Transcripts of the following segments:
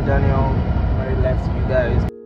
and Daniel. Very left you guys.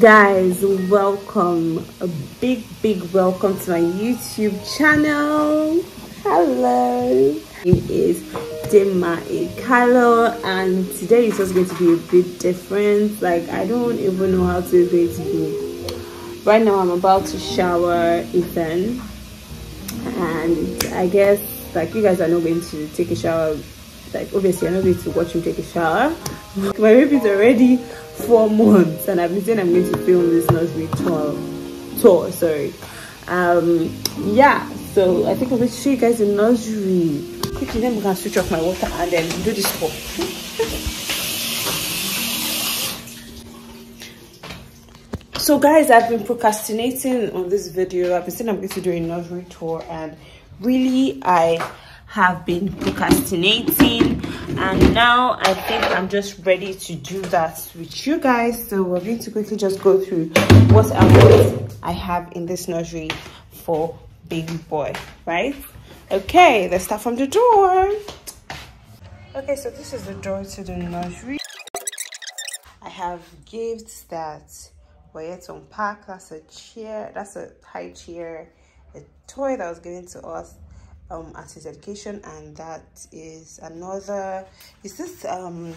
Guys welcome. A big big welcome to my youtube channel. Hello. It is Dinma Ikhalo and today is just going to be a bit different. Like I don't even know how to going to be right now I'm about to shower Ethan. And I guess like you guys are not going to take a shower like obviously I'm not going to watch him take a shower. My baby is already four months and I've been saying I'm going to film this nursery tour tour sorry. Um yeah so I think I'm going to show you guys the nursery. Quickly then we can switch off my water and then do this tour so guys I've been procrastinating on this video. I've been saying I'm going to do a nursery tour and really I have been procrastinating. And now i think i'm just ready to do that with you guys. So we're going to quickly just go through what i have in this nursery for baby boy right? Okay let's start from the door. Okay so this is the door to the nursery. I have gifts that were yet to unpack that's a chair that's a high chair a toy that was given to us um at his education and that is another is this um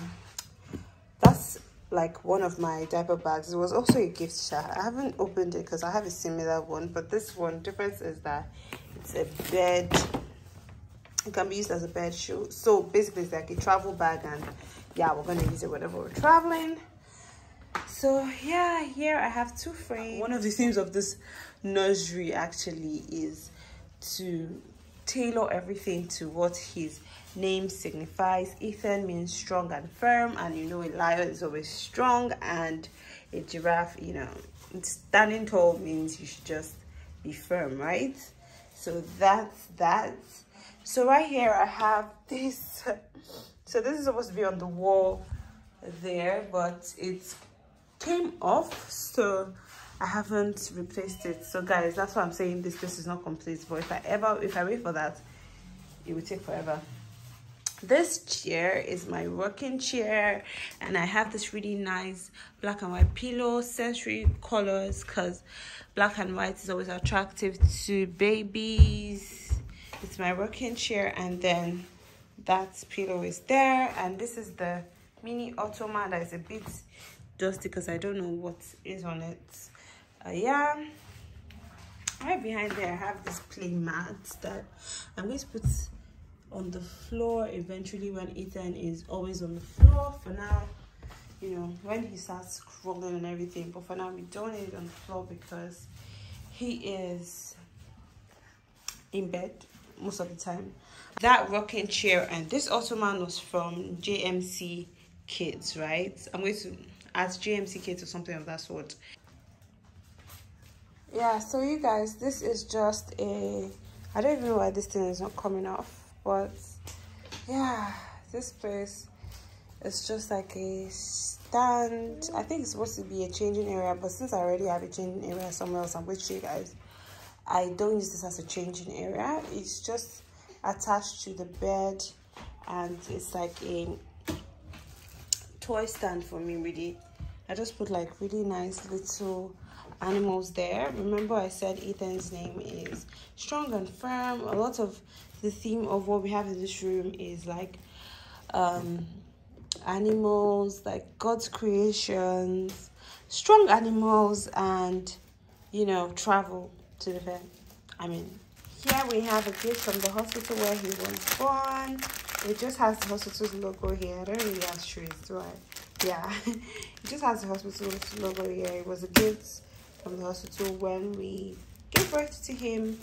that's like one of my diaper bags. It was also a gift share i haven't opened it because i have a similar one but this one difference is that it's a bed it can be used as a bed shoe. So basically it's like a travel bag and yeah we're gonna use it whenever we're traveling. So yeah here i have two frames. One of the themes of this nursery actually is to tailor everything to what his name signifies. Ethan means strong and firm, and you know a lion is always strong, and a giraffe, you know, standing tall means you should just be firm, right? So that's that. So right here I have this. So this is supposed to be on the wall there, but it came off. So I haven't replaced it. So guys, that's why I'm saying this this is not complete. But if I ever if I wait for that, it will take forever. This chair is my working chair and I have this really nice black and white pillow, sensory colors because black and white is always attractive to babies. It's my working chair and then that pillow is there and this is the mini ottoman that is a bit dusty because I don't know what is on it uh, yeah. Right behind there i have this play mat that i'm going to put on the floor eventually when ethan is always on the floor. For now you know when he starts crawling and everything but for now we don't need it on the floor because he is in bed most of the time. That rocking chair and this ottoman was from jmc kids right? I'm going to ask jmc kids or something of that sort yeah so you guys this is just a i don't even know why this thing is not coming off but yeah this place is just like a stand. I think it's supposed to be a changing area but since i already have a changing area somewhere else i'm going to with you guys. I don't use this as a changing area. It's just attached to the bed and it's like a toy stand for me really i just put like really nice little animals there. Remember I said Ethan's name is strong and firm. A lot of the theme of what we have in this room is like um, animals, like God's creations, strong animals and, you know, travel to the vet. I mean, here we have a gift from the hospital where he was born. It just has the hospital's logo here. I don't really have trees, do I? Yeah, it just has the hospital's logo here. It was a gift from the hospital when we gave birth to him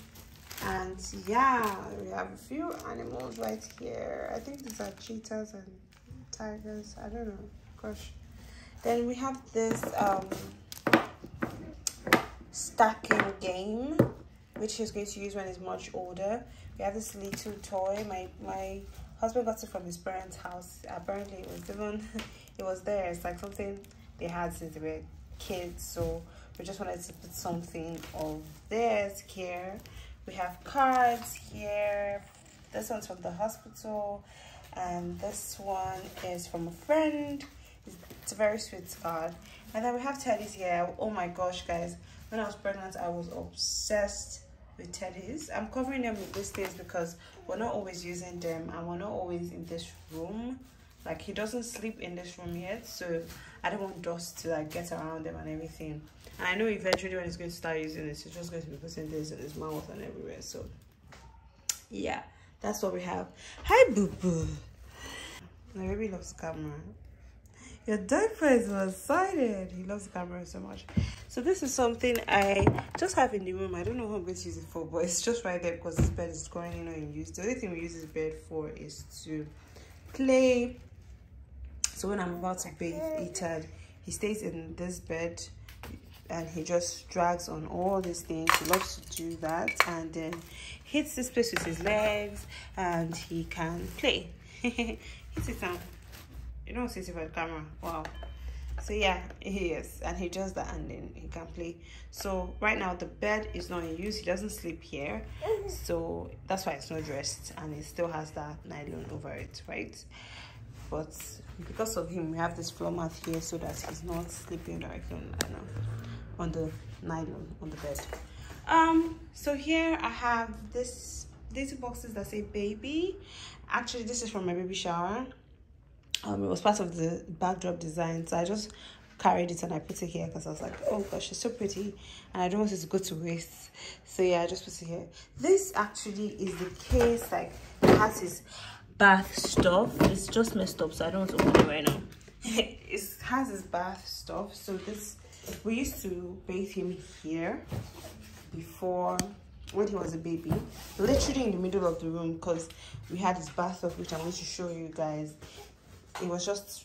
and yeah we have a few animals right here i think these are cheetahs and tigers. I don't know. Gosh. Then we have this um stacking game, which he's going to use when he's much older. We have this little toy. My my husband got it from his parents' house. Apparently, it was even it was there. It's like something they had since they were kids. So we just wanted to put something of theirs here. We have cards here. This one's from the hospital, and this one is from a friend. It's a very sweet card. And then we have teddies here. Oh my gosh, guys! When I was pregnant, I was obsessed with teddies. I'm covering them with these things because we're not always using them, and we're not always in this room. Like he doesn't sleep in this room yet so i don't want dust to like get around him and everything. And i know eventually when he's going to start using it he's just going to be putting this in his mouth and everywhere so. Yeah that's what we have. Hi boo boo my baby loves camera. Your diaper is one-sided he loves the camera so much so this is something i just have in the room. I don't know who i'm going to use it for but it's just right there because this bed is currently not in use the only thing we use this bed for is to play. So when i'm about to bathe ethan he stays in this bed and he just drags on all these things. He loves to do that and then hits this place with his legs and he can play. Hit it down. You don't see it for the camera. Wow so yeah he is and he does that and then he can play. So right now the bed is not in use. He doesn't sleep here. So that's why it's not dressed and it still has that nylon over it right? But because of him we have this floor mat here so that he's not sleeping directly on, on the nylon on the bed. Um so here i have this these boxes that say baby. Actually this is from my baby shower um it was part of the backdrop design so i just carried it and i put it here because i was like oh gosh it's so pretty and i don't want it to go to waste. So yeah i just put it here. This actually is the case like it has his bath stuff. It's just messed up so i don't want to open it right now. It has his bath stuff. So this we used to bathe him here before when he was a baby literally in the middle of the room because we had his bath stuff which i'm going to show you guys it was just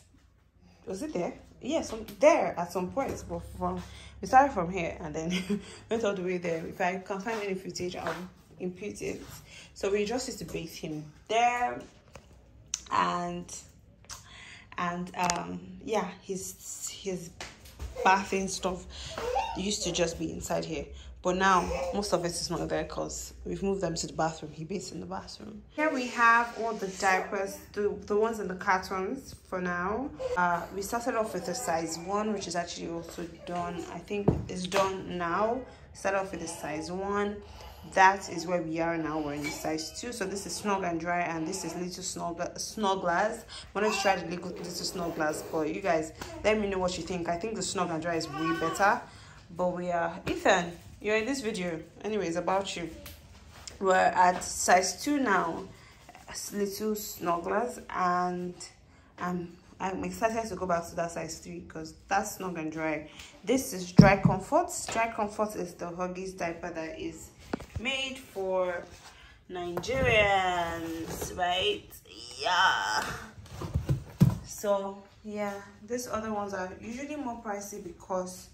was it there? Yes yeah, there at some point but from we started from here and then went all the way there. If i can find any footage i'll impute it. So we just used to bathe him there and and um yeah his his bathing stuff used to just be inside here but now most of it is not there because we've moved them to the bathroom. He bathes in the bathroom. Here we have all the diapers the, the ones in the cartons for now. Uh, we started off with a size one which is actually also done i think it's done now. Start off with a size one. That is where we are now. We're in the size two. So this is snug and dry and this is little snug Snuggers i wanted to try the little, little Snuggers but you guys let me know what you think. I think the snug and dry is way better. But we are ethan you're in this video anyways about you we're at size two now little Snuggers and um I'm excited to go back to that size 3 because that's snug and dry. This is Dry Comfort. Dry Comfort is the Huggies diaper that is made for Nigerians, right? Yeah. So, yeah, these other ones are usually more pricey because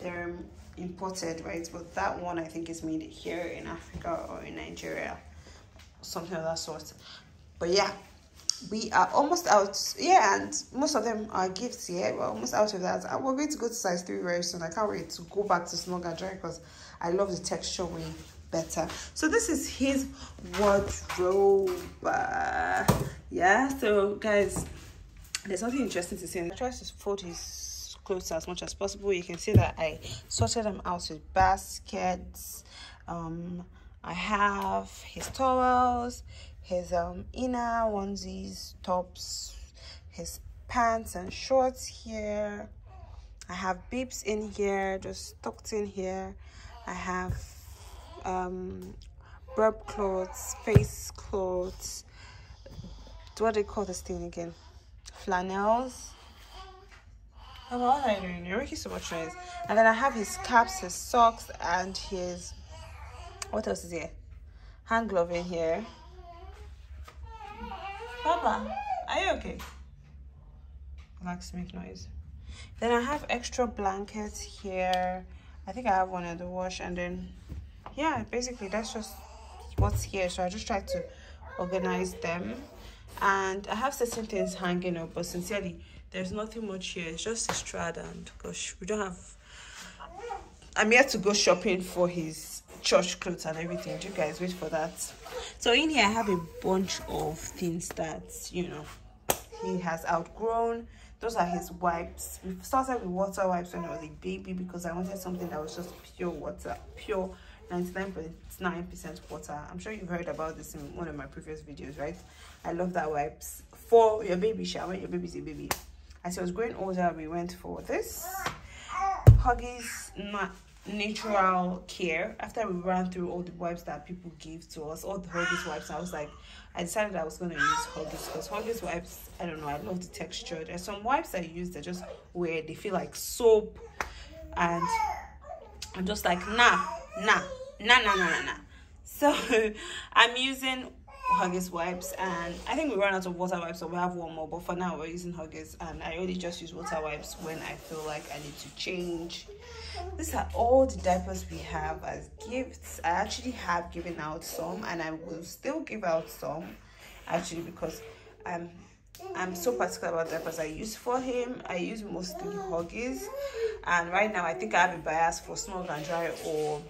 they're imported, right? But that one I think is made here in Africa or in Nigeria, something of that sort. But yeah, we are almost out. Yeah, and most of them are gifts. Yeah, we're almost out of that. And we're going to go to size three very soon. I can't wait to go back to Snug and Dry because I love the texture way better so this is his wardrobe uh, yeah so guys there's nothing interesting to see. i try to fold his clothes as much as possible you can see that i sorted them out with baskets um i have his towels his um inner onesies tops his pants and shorts here i have bibs in here just tucked in here i have um, burp clothes, face clothes. What do they call this thing again? Flannels. Doing? You're making so much noise. And then I have his caps, his socks, and his what else is here? Hand glove in here. Papa, are you okay? to make noise then i have extra blankets here i think i have one at the wash and then yeah basically that's just what's here so i just try to organize them and i have certain things hanging up but sincerely there's nothing much here. It's just a strad and gosh we don't have i'm here to go shopping for his church clothes and everything. Do you guys wait for that? So in here i have a bunch of things that you know he has outgrown. Those are his wipes. We started with water wipes when i was a baby because i wanted something that was just pure water pure 99.9 percent water. I'm sure you've heard about this in one of my previous videos right? I love that wipes. For your baby shower your baby's a baby as he was growing older we went for this. Huggies natural care. After we ran through all the wipes that people give to us all the huggies wipes i was like i decided i was going to use huggies because huggies wipes i don't know i love the texture. There's some wipes i use that just where they feel like soap. And i'm just like nah nah nah nah nah nah nah. So i'm using Huggies wipes and I think we ran out of water wipes so we have one more but for now we're using Huggies and I only just use water wipes when I feel like I need to change. These are all the diapers we have as gifts. I actually have given out some and I will still give out some actually because I'm I'm so particular about diapers I use for him. I use mostly Huggies and right now I think I have a bias for Snug and Dry or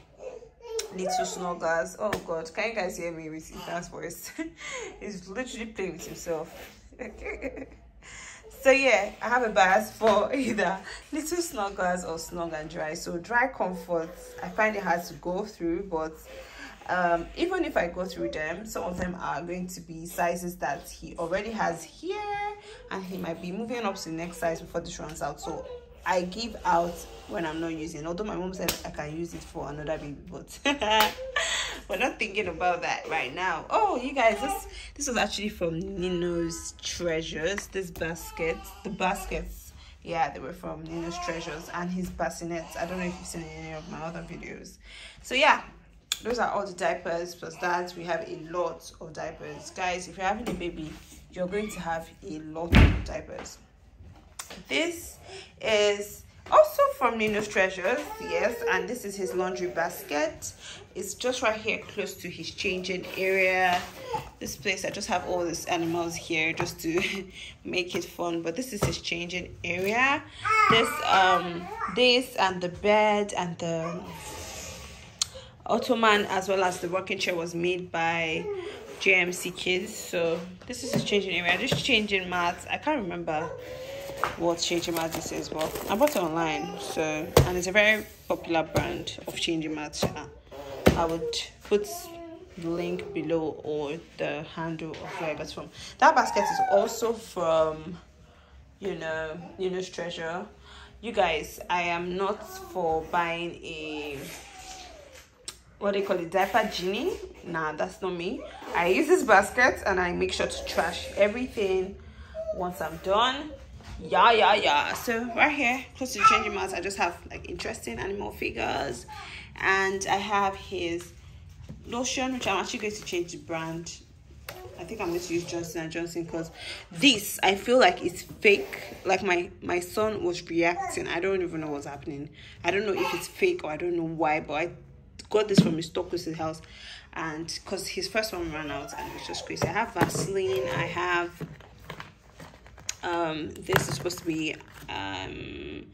little snuggers oh god can you guys hear me with Ethan's voice? He's literally playing with himself. So yeah i have a bias for either little snuggers or snug and dry. So dry comforts i find it hard to go through but um, even if i go through them some of them are going to be sizes that he already has here and he might be moving up to the next size before this runs out. So I give out when I'm not using. Although my mom said I can use it for another baby, but we're not thinking about that right now. Oh, you guys, this this was actually from Nino's Treasures. This basket, the baskets, yeah, they were from Nino's Treasures and his bassinets. I don't know if you've seen any of my other videos. So yeah, those are all the diapers. Plus that, we have a lot of diapers, guys. If you're having a baby, you're going to have a lot of diapers this is also from Nino's Treasures, yes, and this is his laundry basket. It's just right here close to his changing area. This place, I just have all these animals here just to make it fun, but this is his changing area. This, um, this and the bed and the ottoman as well as the rocking chair was made by JMC Kids. So this is his changing area. Just changing mats. I can't remember what changing mat this is but i bought it online so and it's a very popular brand of changing mats. Uh, I would put the link below or the handle of where i got from. That basket is also from you know Nino's treasure. You guys i am not for buying a what do you call it diaper genie? Nah that's not me. I use this basket and i make sure to trash everything once i'm done yeah yeah yeah. So right here close to the changing mats i just have like interesting animal figures. And i have his lotion which i'm actually going to change the brand. I think i'm going to use johnson and johnson because this i feel like it's fake. Like my my son was reacting. I don't even know what's happening. I don't know if it's fake or i don't know why but i got this from his stockless house. And because his first one ran out and it was just crazy. I have vaseline. I have um, this is supposed to be um,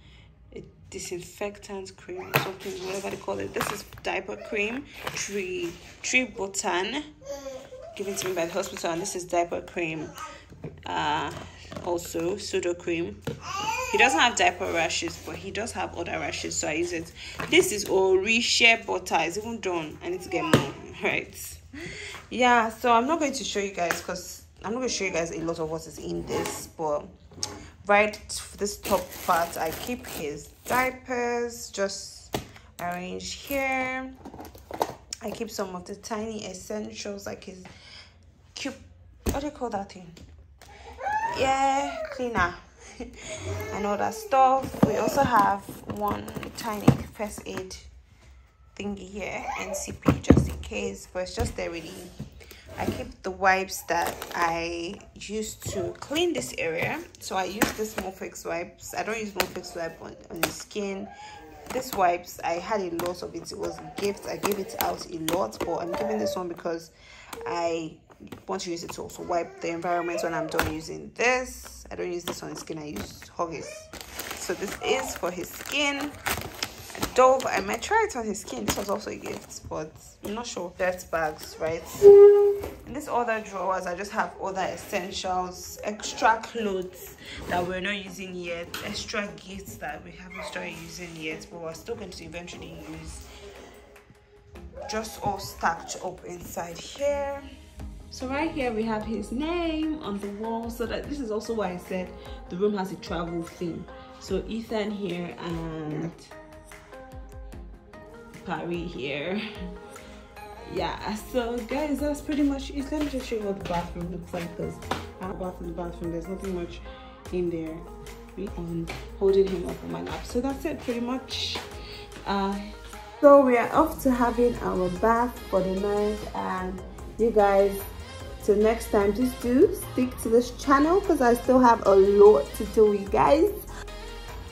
disinfectant cream or something, whatever they call it. This is diaper cream, tree tree button, given to me by the hospital, and this is diaper cream. Uh, also cream. He doesn't have diaper rashes, but he does have other rashes, so I use it. This is Orishe butter. It's even done. I need to get more, right? Yeah, so I'm not going to show you guys because I'm not going to show you guys a lot of what is in this, but right this top part, I keep his diapers just arranged here. I keep some of the tiny essentials like his cute, what do you call that thing? Yeah, cleaner and all that stuff. We also have one tiny first aid thingy here, NCP, just in case, but it's just there really I keep the wipes that I used to clean this area. So I use this Morphix wipes. I don't use Morphix wipe on, on the skin. This wipes, I had a lot of it. It was a gift. I gave it out a lot, but I'm giving this one because I want to use it to also wipe the environment when I'm done using this. I don't use this on skin. I use Huggies. So this is for his skin. Dove, I might try it on his skin. This was also a gift, but I'm not sure. Dirt bags, right? In this other drawers, I just have other essentials, extra clothes that we're not using yet, extra gifts that we haven't started using yet, but we're still going to eventually use. Just all stacked up inside here. So right here we have his name on the wall. So that this is also why I said the room has a travel theme. So Ethan here and Here. Yeah, so guys, that's pretty much it. Let me just show you what the bathroom looks like because I have a bath in the bathroom. There's nothing much in there. On holding him up on my lap. So that's it pretty much. Uh, so we are off to having our bath for the night and you guys till next time just do stick to this channel because i still have a lot to do you guys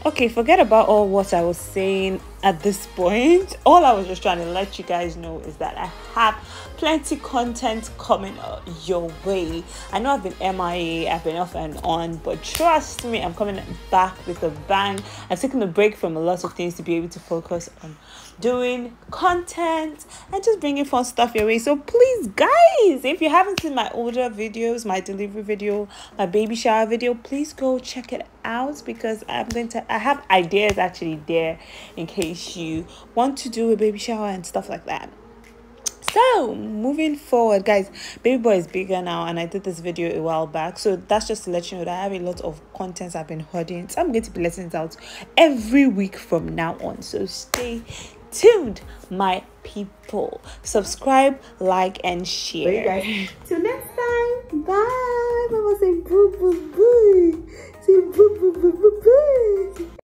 okay forget about all what i was saying at this point. All i was just trying to let you guys know is that i have plenty content coming your way. I know i've been mia i've been off and on but trust me i'm coming back with a bang. I've taken a break from a lot of things to be able to focus on doing content and just bringing fun stuff your way. So please guys if you haven't seen my older videos my delivery video my baby shower video please go check it out because i'm going to i have ideas actually there in case you want to do a baby shower and stuff like that. So moving forward guys baby boy is bigger now and i did this video a while back. So that's just to let you know that i have a lot of contents i've been hoarding. So i'm going to be letting it out every week from now on. So stay tuned, my people. Subscribe, like, and share. Till next time. Bye. Mama say boo boo boo. Say boo boo boo boo boo.